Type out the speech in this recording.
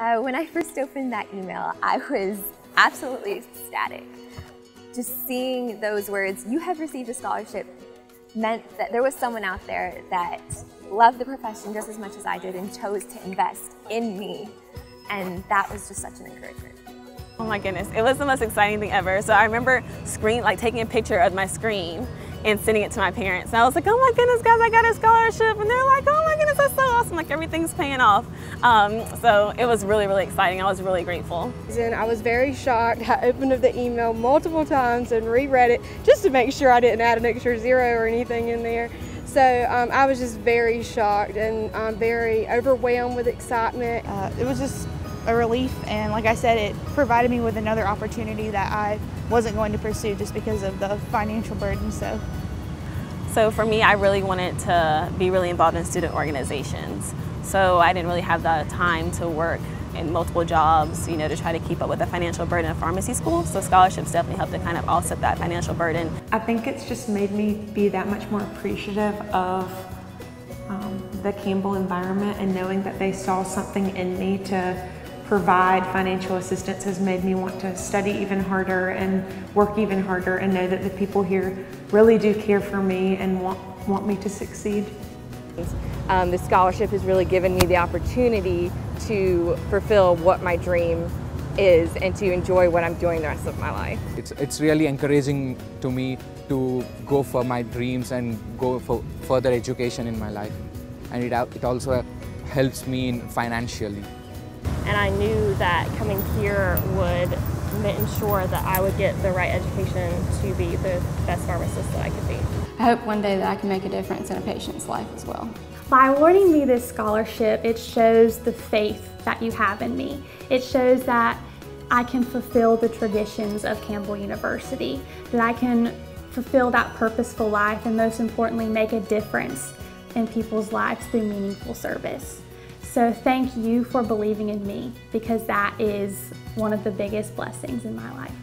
Uh, when I first opened that email, I was absolutely ecstatic. Just seeing those words, you have received a scholarship, meant that there was someone out there that loved the profession just as much as I did and chose to invest in me. And that was just such an encouragement. Oh my goodness, it was the most exciting thing ever. So I remember screen, like taking a picture of my screen and sending it to my parents. And I was like, oh my goodness, guys, I got a scholarship. And they're like, oh my goodness, that's so awesome. Like everything's paying off. Um, so it was really, really exciting. I was really grateful. And I was very shocked. I opened up the email multiple times and reread it just to make sure I didn't add an extra zero or anything in there. So um, I was just very shocked and um, very overwhelmed with excitement. Uh, it was just a relief and like I said it provided me with another opportunity that I wasn't going to pursue just because of the financial burden so. So for me I really wanted to be really involved in student organizations. So I didn't really have the time to work in multiple jobs you know to try to keep up with the financial burden of pharmacy school. So scholarships definitely helped to kind of offset that financial burden. I think it's just made me be that much more appreciative of um, the Campbell environment and knowing that they saw something in me to provide financial assistance has made me want to study even harder and work even harder and know that the people here really do care for me and want, want me to succeed. Um, the scholarship has really given me the opportunity to fulfill what my dream is and to enjoy what I'm doing the rest of my life. It's, it's really encouraging to me to go for my dreams and go for further education in my life. And it, it also helps me financially and I knew that coming here would ensure that I would get the right education to be the best pharmacist that I could be. I hope one day that I can make a difference in a patient's life as well. By awarding me this scholarship, it shows the faith that you have in me. It shows that I can fulfill the traditions of Campbell University, that I can fulfill that purposeful life and most importantly make a difference in people's lives through meaningful service. So thank you for believing in me because that is one of the biggest blessings in my life.